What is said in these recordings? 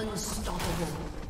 Unstoppable.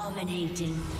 Dominating.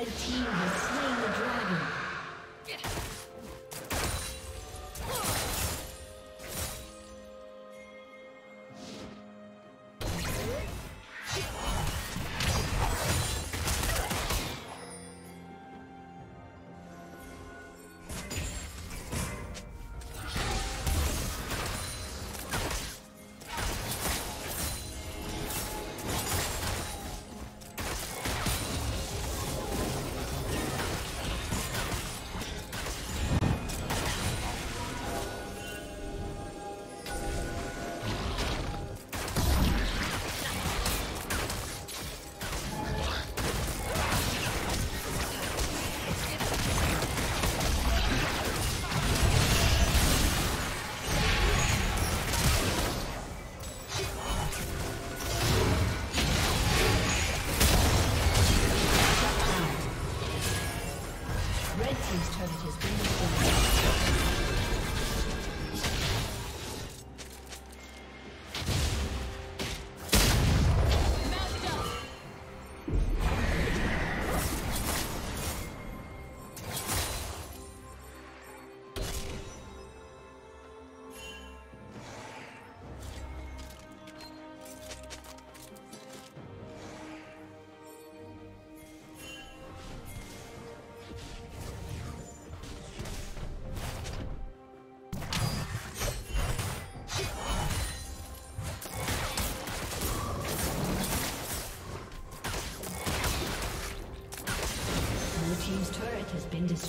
Red team. has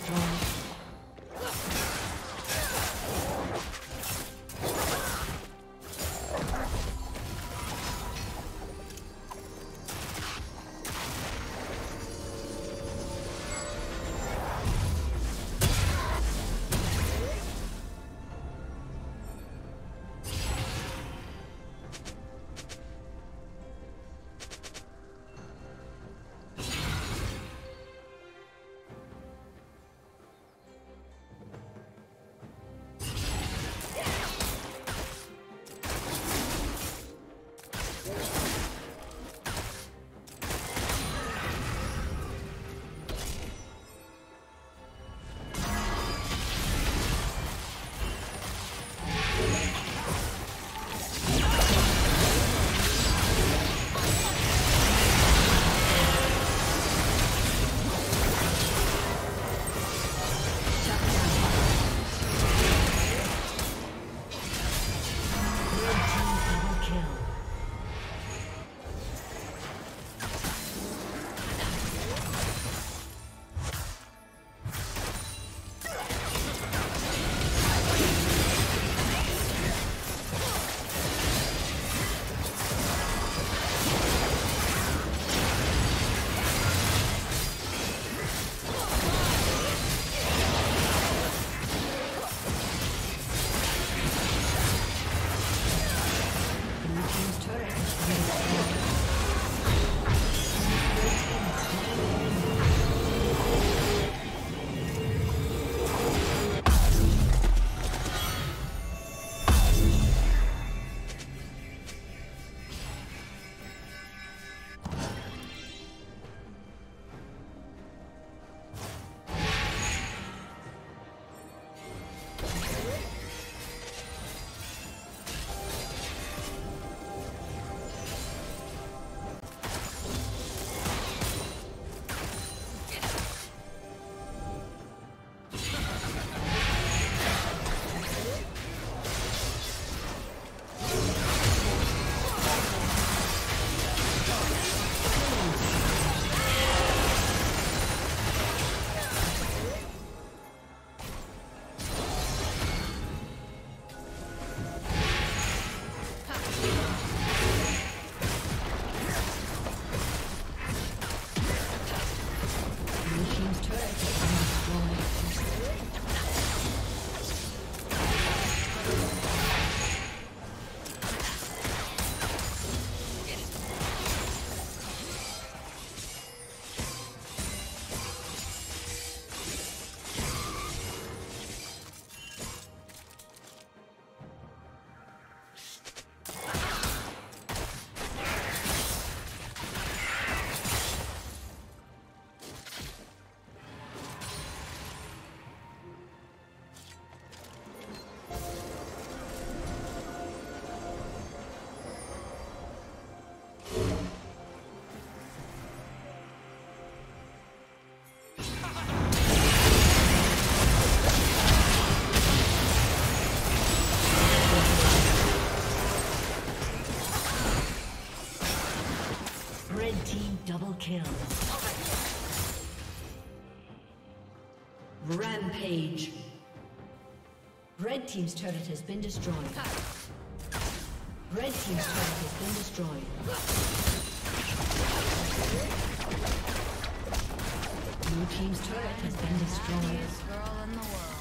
destroyed. Team double kill. Rampage. Red team's turret has been destroyed. Red team's turret has been destroyed. Blue team's turret has been destroyed.